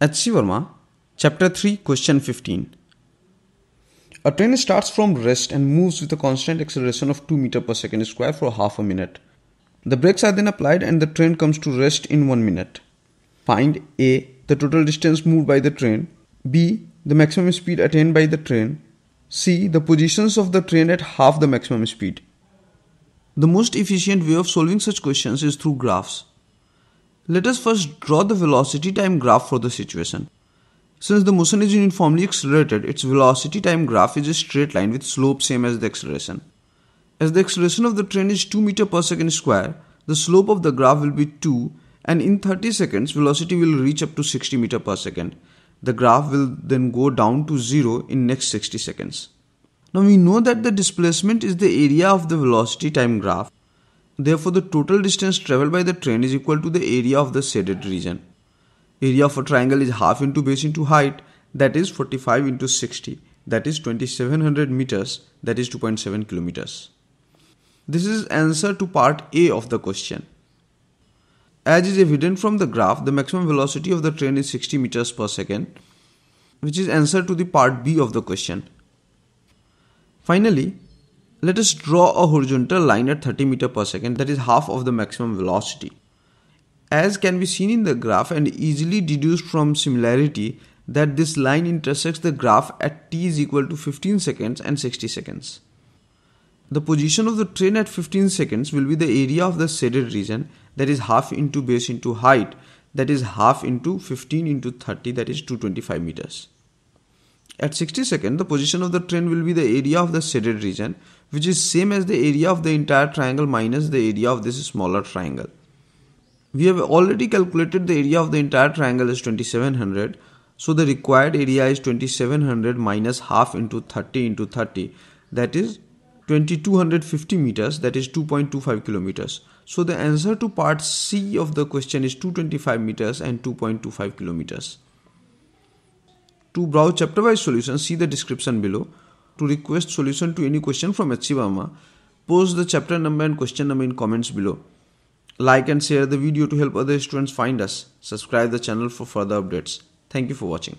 H.C. Verma, Chapter 3, Question 15. A train starts from rest and moves with a constant acceleration of 2 meter per second square for half a minute. The brakes are then applied and the train comes to rest in 1 minute. Find A. The total distance moved by the train. B. The maximum speed attained by the train. C. The positions of the train at half the maximum speed. The most efficient way of solving such questions is through graphs. Let us first draw the velocity time graph for the situation. Since the motion is uniformly accelerated, its velocity time graph is a straight line with slope same as the acceleration. As the acceleration of the train is 2 meter per second square, the slope of the graph will be 2 and in 30 seconds velocity will reach up to 60 meter per second. The graph will then go down to 0 in next 60 seconds. Now we know that the displacement is the area of the velocity time graph Therefore, the total distance traveled by the train is equal to the area of the shaded region. Area of a triangle is half into base into height, that is 45 into 60, that is 2700 meters, that is 2.7 kilometers. This is answer to part A of the question. As is evident from the graph, the maximum velocity of the train is 60 meters per second, which is answer to the part B of the question. Finally, let us draw a horizontal line at 30 meter per second that is half of the maximum velocity. As can be seen in the graph and easily deduced from similarity that this line intersects the graph at t is equal to 15 seconds and 60 seconds. The position of the train at 15 seconds will be the area of the shaded region that is half into base into height that is half into 15 into 30 that is 225 meters. At 60 seconds, the position of the train will be the area of the shaded region, which is same as the area of the entire triangle minus the area of this smaller triangle. We have already calculated the area of the entire triangle is 2700. So the required area is 2700 minus half into 30 into 30. That is 2250 meters. That is 2.25 kilometers. So the answer to part C of the question is 225 meters and 2.25 kilometers. To browse chapter wise solutions, see the description below. To request solution to any question from HC Verma, post the chapter number and question number in comments below. Like and share the video to help other students find us. Subscribe the channel for further updates. Thank you for watching.